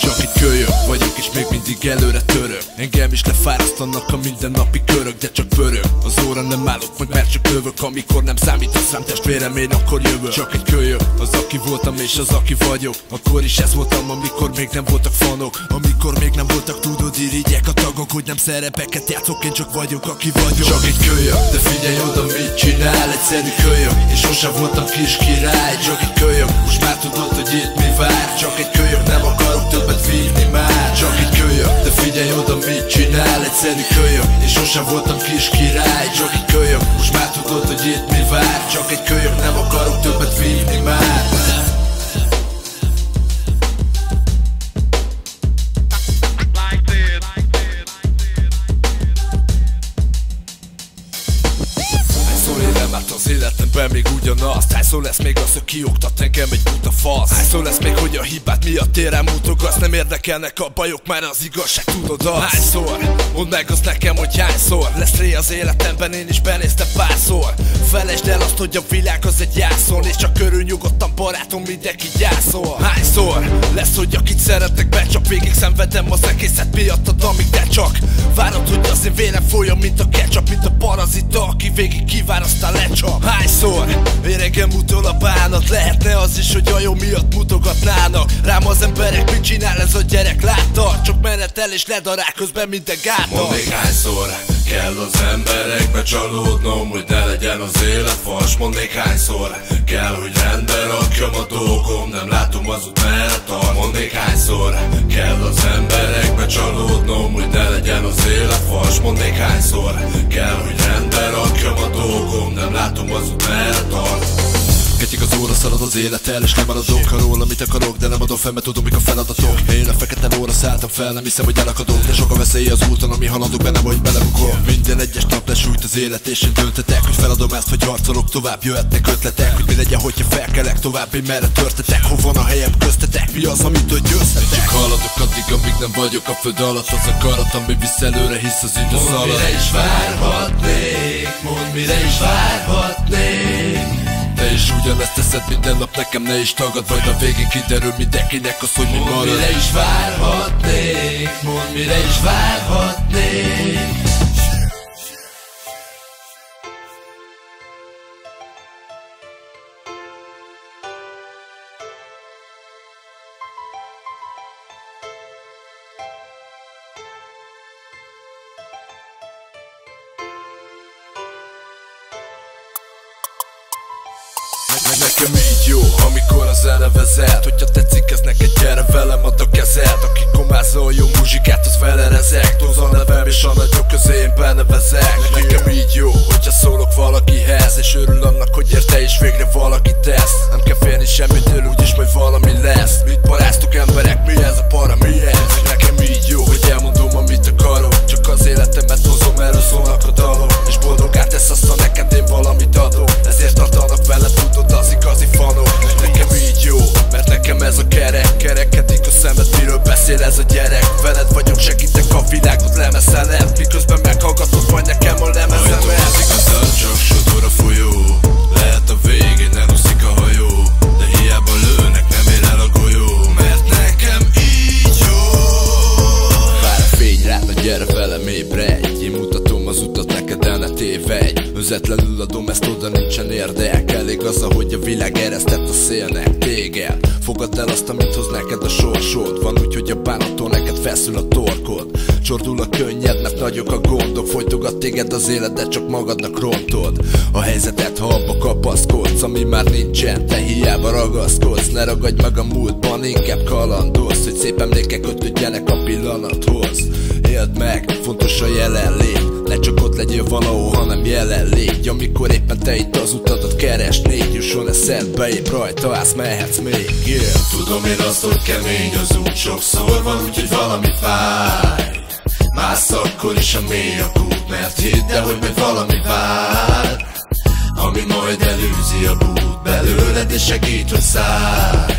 Csak egy kölyök vagyok és is lefárasztanak a mindennapi körök De csak pörög. Az óra nem állok meg mert csak lövök Amikor nem számít a szám testvérem én akkor jövök. Csak egy kölyök az aki voltam és az aki vagyok. Akkor is ez voltam amikor még nem voltak fanok. Amikor még nem voltak tudod irigyek a tagok Hogy nem szerepeket játszok én csak vagyok aki vagyok. Csak egy kölyök de figyelj oda mit csinál Egyszerű kölyök. És sosem voltam kis király Csak egy kölyök. Most már tudod hogy itt mi vár. Csak egy kölyök nem akarok többet vívni már. Csak egy kölyök de figyelj oda mit csinál Egyszerű kölyök. És sosem voltam kis király Csak egy kölyök. Most már tudod hogy itt mi vár. Csak egy kölyök nem akarok többet vívni már Hányszor lesz még az, hogy kioktat engem egy buta fasz. Hányszor lesz még, hogy a hibát miatt téren mutogatsz Nem érdekelnek a bajok, már az igazság tudod azt. Hányszor? Mondd meg azt nekem, hogy hányszor? Lesz ré az életemben, én is benéztem párszor. Felejtsd el azt, hogy a világ az egy jászol És csak körül nyugodtan barátom, mindenki gyászol. Hányszor? Lesz, hogy akit szeretek becsap Végig szenvedem az egészet miattad, amíg te csak. Várod, hogy az én vérem folyjon, mint a ketchup Mint a parazita, aki végig kíván, aztán lecsap. Hányszor? Ér engem utol a bánat. Lehetne az is, hogy a jó miatt mutogatnának. Rám az emberek, mit csinál ez a gyerek, látta? Csak menetel és ledarál közben minden gátat. Mondd még hányszor kell az emberekbe csalódnom Hogy ne legyen az élet fals? Mondd még hányszor kell, hogy rendbe rakjam a dolgom? Nem látom az út merre tart. Mondd még hányszor kell az emberekbe csalódnom Hogy ne legyen az élet fals? Mondd még hányszor kell, hogy szalad az élet el És nem maradok. Ha róla, mit akarok De nem adom fel, mert tudom, mik a feladatok. Én a fekete óra szálltam fel, nem hiszem, hogy elakadok. De sok a veszély az úton, ami haladok benne, hogy belebukok. Minden egyes nap lesújt az élet És én döntetek, hogy feladom ezt, vagy harcolok Tovább. Jöhetnek ötletek, hogy mi legyen, hogyha felkelek Tovább én merre törtetek, hol van a helyem köztetek? Mi az, amitől győztetek? Csak haladok addig, amíg nem vagyok a föld alatt. Az akarat, ami visz előre, hisz az idő szalad Mire is várhatnék Mondd mire is várhatnék ugyanezt teszed minden nap nekem, ne is tagad Majd a végén kiderül mindenkinek az, hogy mi marad mire is várhatnék? Mondd mire is várhatnék Meg nekem így jó, amikor a zene vezet Hogyha tetszik ez neked, gyere velem, add a kezed Aki komázza a jó muzsikát, az vele rezek Tóz a nevem és a nagyok közé én benne vezek. Nekem így jó, hogyha szólok valakihez. És örül annak, hogy érte is végre valaki tesz. Nem kell félni semmitől, úgyis majd valami lesz. Mit paráztuk emberek, mi ez a para, mi ez? Nekem így jó, hogy elmondom, amit akarok. Csak az életemet hozom, erről szólnak a dalok. És boldogát tesz azt, ha neked én valamit adok. Ezért tartanak vele, tudod, az igazi fanok. Nekem így jó, mert nekem ez a kerek. Kerekedik a szemed, miről beszél ez a gyerek. Veled vagyok, segítek a világot lemeszelem Fogadd el azt, amit hoz neked a sorsod. Van úgy, hogy a bánattól neked feszül a torkod. Csordul a könnyed, mert nagyok a gondok. Folytogat téged az élet, de csak magadnak rontod. A helyzetet, ha abba kapaszkodsz Ami már nincsen, te hiába ragaszkodsz. Ne ragadj meg a múltban, inkább kalandozz Hogy szép emlékek kötődjenek a pillanathoz Éld meg, fontos a jelenlét. Ne csak ott legyél valahol, hanem jelen légy Amikor éppen te itt az utadat keresnéd Jusson eszedbe, épp rajta állsz, mehetsz még. Yeah. Tudom én azt, hogy kemény az út Sokszor van úgy, hogy valami fáj Mász akkor is a mély a kút Mert hidd el, hogy majd valami vár Ami majd elűzi a bút belőled és segít, hogy szállj.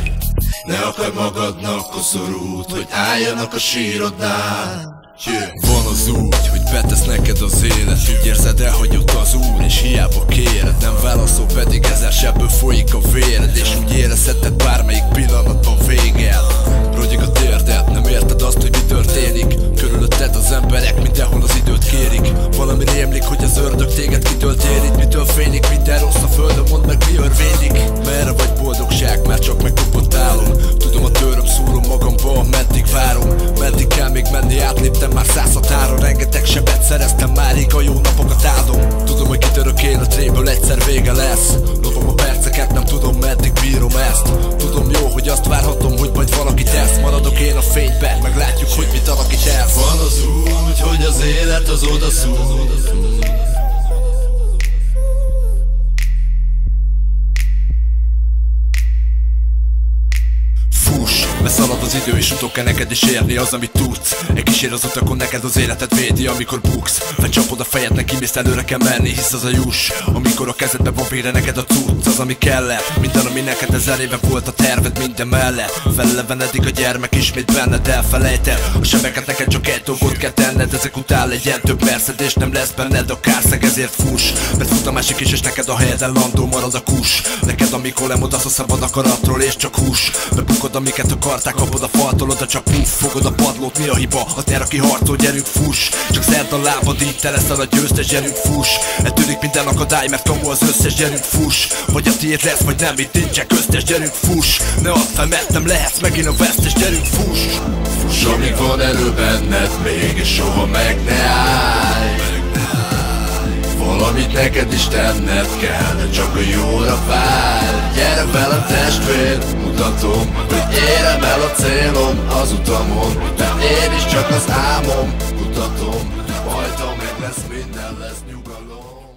Ne akar magadnak koszorút, hogy álljanak a sírodnál Yeah. Van az úgy, hogy betesz neked az élet. Így érzed el, hogy az úr, és hiába kéred. Nem válaszol, pedig ezer sebből folyik a véred. És úgy érezheted bármelyik pillanatban végel Rogyik a térded, nem érted azt, hogy mi történik. Körülötted szereztem, már a jó napokat áldom. Tudom, hogy kitörök életréből egyszer vége lesz. Lopom a perceket, nem tudom meddig bírom ezt. Tudom jó, hogy azt várhatom, hogy majd valaki tesz. Maradok én a fényben, meglátjuk, hogy mit alakít Van az úgy, hogy az élet az odaszúr az idő és utok kell neked is érni az, amit tudsz. Egy kísér az utakon neked az életet védi, amikor buksz. Felcsapod a fejednek, kimész előre kell menni, hisz az a juss. Amikor a kezedbe van vére neked a cucc, az ami kellett Minden, ami neked ezer éve volt a terved minden mellett. Fellevenedik a gyermek, ismét benned elfelejted. A sebeket neked csak egy dolgot kell tenned, ezek után legyen több perced és nem lesz benned a kárszeg, ezért fuss. Mert fut a másik is és neked a helyeden landó marad a kus. Neked amikor lemodasz a szabad akaratról és csak hús. Bebukod amiket akar akarták, kapod a faltól, oda csak puff Fogod a padlót, mi a hiba? A ter, aki harcol, gyerünk fuss. Csak szert a lábad, így te leszel a győztes, gyerünk fuss. Eltűnik minden akadály, mert kamu az összes, gyerünk fuss. Vagy a tiéd lesz, vagy nem, itt nincsen köztes, gyerünk fuss. Ne add fel, mert nem lehetsz megint a vesztes, gyerünk fuss. Fuss, amíg van erő benned még, és soha meg ne állj Valamit neked is tenned kell, csak a jóra várj Gyere velem testvér, mutatom Hogy érem el a célom az utamon. De én is csak az álmom kutatom Majd ha meg lesz, minden lesz nyugalom.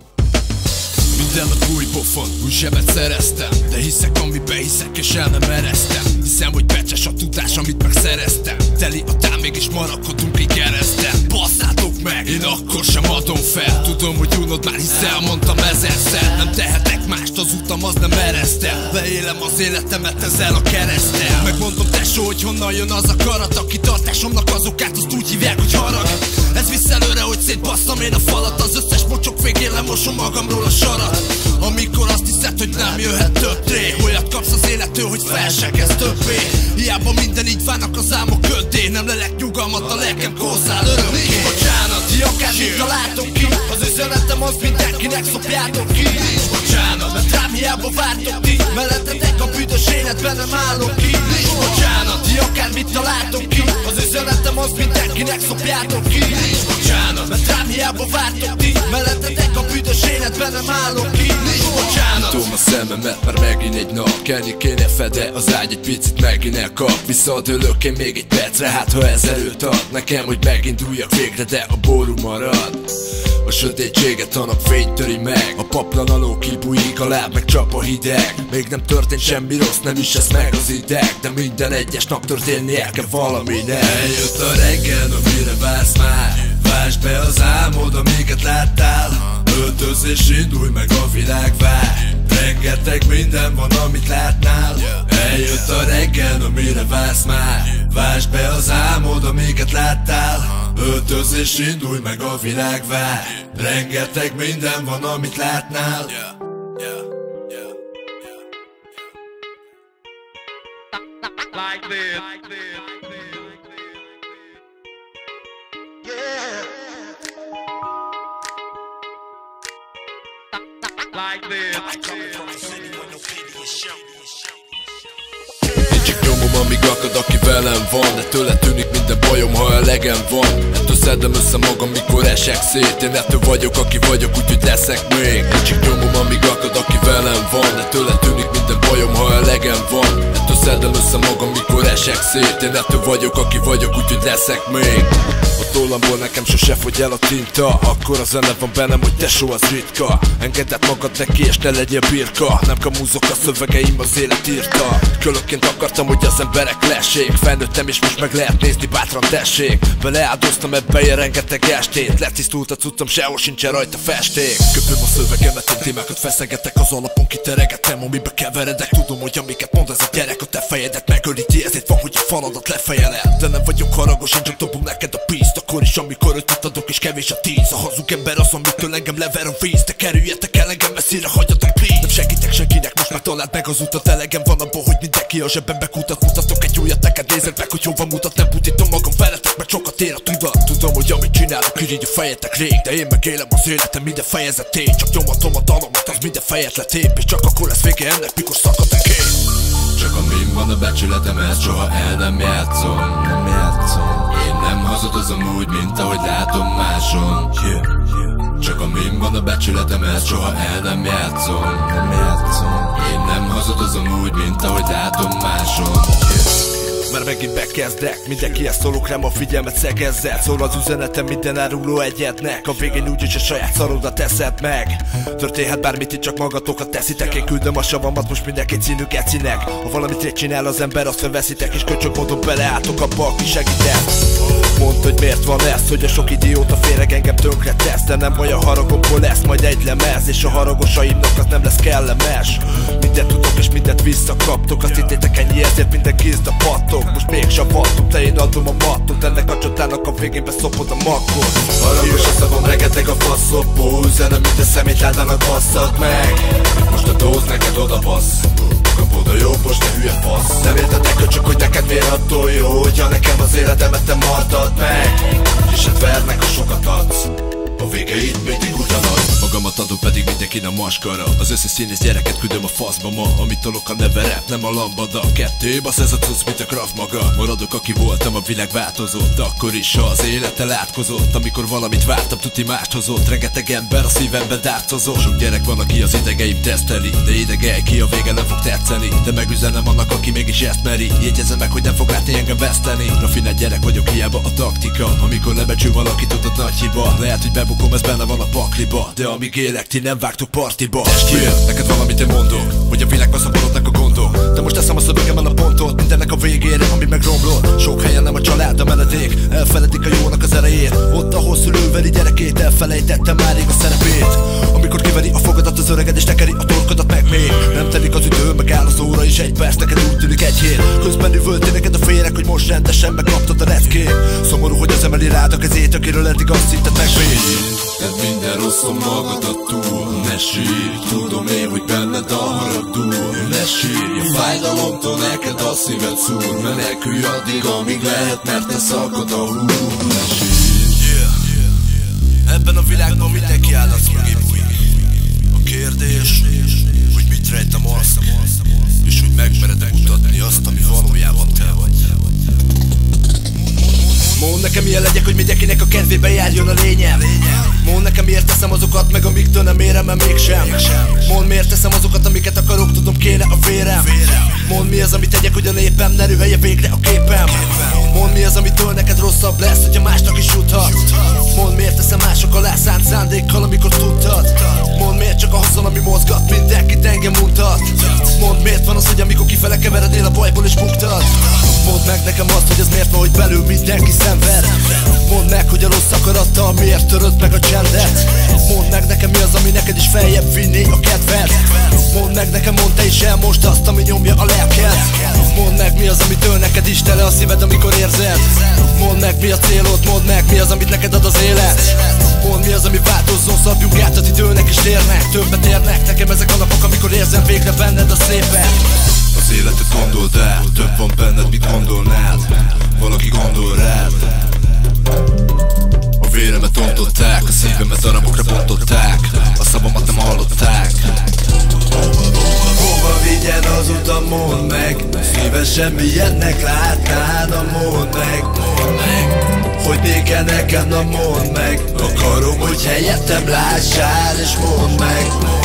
Minden a új pofon, új sebet szereztem. De hiszek, amiben hiszek és el nem ereztem Hiszem, hogy becses a tudás, amit megszereztem. Teli a tám, mégis marakodunk egy kereszten Basszátok meg, én akkor sem adom fel. Tudom, hogy unod már, hisz elmondtam ezerszer. Nem tehetek mást, az utam az nem ereszte. Leélem az életemet ezzel a keresztel. Megmondom tesó, hogy honnan jön az a karat A kitartásomnak azokát, azt úgy hívják, hogy harag. Ez visz előre, hogy szétbasszam én a falat Az összes mocsok végén lemosom magamról a sarat amikor azt hiszed, hogy nem jöhet több tré Olyat kapsz az élettől, hogy fel se kezd többé. Hiába minden így várnak az álmok köddé Nem lelek nyugalmat, a lelkem kószál örökké. Bocsánat, ti akármit találtok ki. Az üzenetem az mindenkinek szopjátok ki. Nincs bocsánat, mert rám hiába vártok ti. Mellettetek a büdös életben nem állok ki. Nincs bocsánat, mindenkinek szopjátok ki? Nincs bocsánat, mert rám hiába vártok ti. Mellettetek a büdös életben nem állok ki. Nincs bocsánat. Tudom a szememet, mert megint egy nap. Kenni kéne fede, az ágy egy picit megint elkap. Visszadőlök én még egy percre, hát ha ez erőt ad. Nekem, hogy meginduljak végre, de a ború marad a sötétséget a nap fény töri meg. A paplan alól kibújik a láb, meg csap a hideg. Még nem történt semmi rossz, nem is ez meg az ideg. De minden egyes nap történnie kell valaminek Eljött a reggel, amire vársz már. Vásd be az álmod, amiket láttál. Öltöz és indulj meg a világ vár. Rengeteg minden van, amit látnál. Eljött a reggel, amire vársz már. Vásd be az álmod, amiket láttál Öltöz és indulj meg a világ vár Rengeteg minden van, amit látnál Like this. Like this. like this. Én csak nyomom, amíg akad, aki velem van. De tőle tűnik minden bajom, ha elegem van. Ettől szedem össze magam, mikor esek szét. Én ettől vagyok, aki vagyok, úgyhogy leszek még. Én csak nyomom, amíg akad, aki velem van. De tőle tűnik minden bajom, ha elegem van szedem össze magam, mikor esek szét. Én ettől vagyok, aki vagyok, úgyhogy leszek még. A tollamból nekem sose fogy el a tinta Akkor a zene van bennem, hogy tesó az ritka. Engedd át magad neki és ne legyél birka. Nem kamúzok a szövegeim, az élet írta. Kölökként akartam, hogy az emberek lessék. Felnőttem és most meg lehet nézni, bátran tessék. Beleáldoztam ebbe rengeteg estét. Letisztult a cuccom, sehol sincsen rajta festék. Köpöm a szövegemet, én témákat feszegetek. Az alapon kiteregetem, amibe keveredek. Tudom, hogy amiket mond ez a gyerek, a te fejedet megölíti Ezért van, hogy a faladat lefejeled De nem vagyok haragos, én csak dobom neked a pízt Akkor is, amikor ötöt adok és kevés a tíz. A hazug ember az, amitől engem lever a víz. De kerüljetek el engem messzire, hagyjatok please. Nem segítek senkinek, most már talált meg az utat. Elegem van abból, hogy mindenki a zsebembe kutat. Mutatok egy újat, neked nézed meg, hogy hova mutat. Nem butítom magam veletek, mert sokat ér a tudat. Tudom, hogy amit csinálok, irigy a fejetek rég. De én meg élem az életem minden fejezetét Csak nyomatom a dalomat, az minden fejet letép És csak akkor lesz vége ennek, mikor szakad a kép Csak a mim van a becsületem, ezt soha el nem játszom. Nem játszom. Én nem hazudozom úgy, mint ahogy látom máson. Csak a mim van a becsületem, ezt soha el nem játszom. Nem játszom. Én nem hazudozom úgy, mint ahogy látom máson. Yeah. Már megint bekezdek. Mindenkihez szólok, rám a figyelmet szegezzel. Szól az üzenetem minden áruló egyednek A végén úgyis a saját szarodat teszed meg. Történhet bármit, itt csak magatokat teszitek. Én küldöm a savamat most mindenki cínű gecinek Ha valamit rég csinál az ember, azt felveszitek. És köcsög módon beleálltok abba, aki segített Mondd, hogy miért van ez, hogy a sok idióta féreg engem tönkre tesz De nem baj, a haragomból lesz majd egy lemez. És a haragosaimnak az nem lesz kellemes. Mindent tudok és mindent visszakaptok. Azt hittétek ennyi, ezért minden pattok Most még savattok, te én adom a mattot Ennek a csatának a végén beszopod a makkot Haragos a szavam, rengeteg a faszopó Üzenem, mint a szemét látnának basszad meg. Most a dóz neked oda bassz Kapod a jó, most te hülye fasz. Nem értetek, csak hogy neked miért attól jó Hogyha nekem az életemet te martad meg. És hát vernek, ha sokat adsz A vége itt mindig ugyanaz Magamat adom pedig mindenki a maskara. Az összes színész gyereket küldöm a faszba ma. Amit tolok a neverep, nem a lambada Kettő, basz ez a cucc, mint a kraft maga. Maradok aki voltam, a világ változott. Akkor is, ha az élettel átkozott Amikor valamit vártam, tuti mást hozott. Rengeteg ember a szívembe dárcozott. Sok gyerek van, aki az idegeim teszteli. De idegei ki a vége nem fog tetszeni. De megüzenem annak, aki mégis ezt meri. Jegyezem meg, hogy nem fog látni engem veszteni. Rafinát gyerek vagyok, hiába a taktika. Amikor lebecsül valaki, tudod nagy hiba. Lehet, hogy bebukom, ez benne van a pakliba. De amíg élek, ti nem vágtok partiba. Testvér, neked valamit én mondok Hogy a világ passzaborodnak a gondok. De most teszem a szövegemen a pontot Mindennek a végére, ami meg romlott Sok helyen nem a család a menedék. Elfeledik a az erejét. Ott ahol szülőveri gyerekét Elfelejtette már rég a szerepét. Amikor kiveri a fogadat az öreged És tekeri a torkodat meg még. Nem telik az idő, meg áll az óra És egy perc neked úgy tűnik egy hét. Közben üvölti neked a férek Hogy most rendesen megkaptad a leckét. Szomorú, hogy az emeli rád a kezét Akiről eddig azt hitted megvéd. Tedd minden rosszom magadat túl. Ne sírj, tudom én, hogy benned a harag dúl. Ne sírj, a fájdalomtól neked a szíved szúr. Menekülj addig, amíg lehet, mert te szakad a húr. Ne sírj Ebben a világban mindenki állat mögé bújik A kérdés, hogy mit rejt a maszk És hogy megmered mutatni azt, ami valójában te vagy Mondd nekem milyen legyek, hogy mindenkinek a kedvébe járjon a lényem. Mondd nekem miért teszem azokat meg, amiktől nem érem, mert mégsem. Mondd miért teszem azokat, amiket akarok, tudom kéne a vérem. Mondd mi az, amit tegyek, hogy a népem ne rühelje végre a képem. Mondd mi az, amitől neked rosszabb lesz, hogyha másnak is juthat. Mondd miért teszem mások alá szánt szándékkal, amikor tudtad. Mondd miért csak a haszon, ami mozgat, mindenkit engem mutat. Mondd miért van az, hogy amikor kifele keverednél a bajból és buktad Mondd meg nekem azt, hogy ez miért hogy belül mindenki szenved. Mondd meg, hogy a rossz akarattal miért töröd meg a csendet. Mondd meg nekem mi az, ami neked is feljebb vinni a kedved. Mondd meg nekem, mondd te is el most azt, ami nyomja a lelked. Mondd meg mi az, amitől neked is tele a szíved, amikor érzed. Mondd meg mi a célod, mondd meg mi az, amit neked ad az élet. Mondd mi az, ami változzon, szabjunk át az időnek és térnek. Többet érnek, nekem ezek a napok, amikor érzem végre benned a szépet Az életet gondold el, több van benned, mit gondolnád? Valaki gondol rád. A véremet ontották, a szívemet darabokra bontották A szavamat nem hallották. Hova vigyen az utam, mondd meg? Szívesen milyennek látnád, a mondd meg, mondd meg Hogy béke neked, na mondd meg. Akarom, hogy helyettem lássál, és mondd meg, mondd meg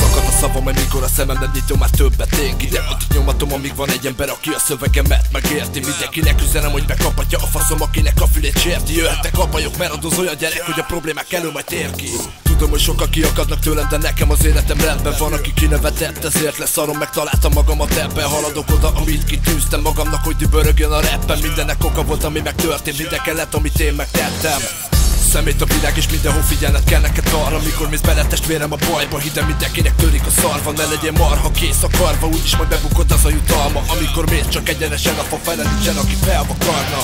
Szakad a szavam, majd mikor a szemem nem nyitom, már többet én Ide addig nyomatom, amíg van egy ember, aki a szövegemet megérti. Mindenkinek üzenem, hogy bekapatja a faszom, akinek a fülét sérti. Jöhetnek a bajok, mert az olyan gyerek, hogy a problémák elő majd tér ki. Tudom, hogy sokan kiakadnak tőlem, de nekem az életem rendben van. Aki kinevetett, ezért leszarom, megtaláltam magamat ebben Haladok oda, amit kitűztem magamnak, hogy dübörögjön a rappen Mindennek oka volt, ami megtörtént, minden kellett, amit én megtettem Szemét a világ és mindenhol figyelned kell neked arra Mikor mész bele testvérem a bajba. Hidem mindenkinek törik a szarva Ne legyen marha kész a karva Úgyis majd bebukod az a jutalma. Amikor mész csak egyenesen a fa fele nincsen aki felvakarna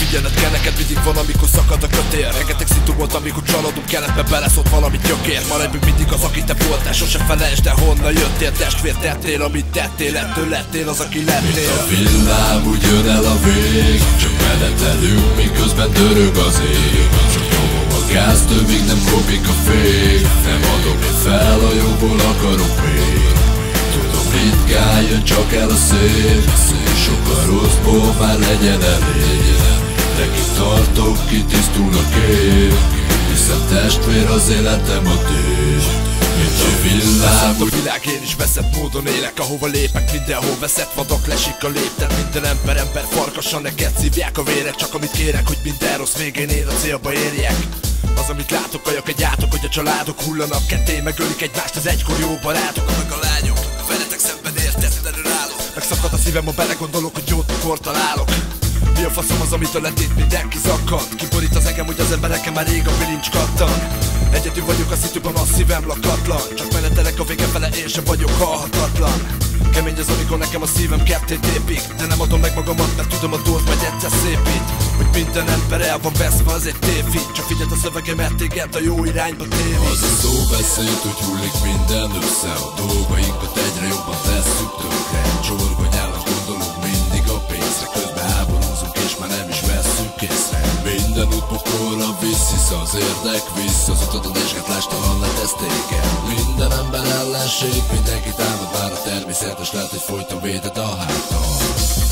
Figyelned kell neked mindig van, amikor szakad a kötél. Rengeteg szitu volt, amikor csalódunk kellett, mert beleszólt valamit gyökér. Maradj mindig az, aki te voltál, sose felejtsd, de honnan jöttél. Testvér tettél, amit tettél, ettől lettél az, aki lettél. A villám úgy jön el a vég Csak menetelünk, miközben dörög az ég. Csak nyomom a gáz, többig nem kopik a fék. Nem adom én fel, a jóból akarok még. Tudom ritkán jön csak el a szép Sok a rosszból már legyen elég De kitartok, kitisztul a kép. Hiszen testvér az életem a tét. Mint a Hát a világ én is veszett módon élek Ahova lépek, mindenhol veszett vadak Lesik a lépten, minden ember ember farkasa Neked szívják a vérek, csak amit kérek Hogy minden rossz végén én a célba érjek. Az, amit látok, kajak egy átok, hogy a családok hullanak. Ketté Megölik egymást az egykor jó barátok, meg a lányok Veletek szemben értetlenül állok. Megszakad a szívem, ha belegondolok, hogy jót mikor találok a faszom az, amit a letét mindenki zakad Kiborít az engem, hogy az embereken már rég a bilincs kattan Egyedül vagyok a szitúban, a szívem lakatlan. Csak menetelek a vége fele, én sem vagyok halhatatlan. Kemény az, amikor nekem a szívem kettét épik De nem adom meg magamat, mert tudom a dolg majd egyszer szépít. Hogy minden ember el van veszve, az egy tévít Csak figyeld a szövegemet, téged a jó irányba tévít. Az a szóbeszéd, hogy hullik minden össze. A dolgainkat egyre jobban tesszük tönkre. Csorba nyálat Minden út pokolra visz, hisz az érdek visz Az utadon esget, talán letesz téged Minden ember ellenség, mindenki támad Bár a természetes lehet, hogy folyton véded a hát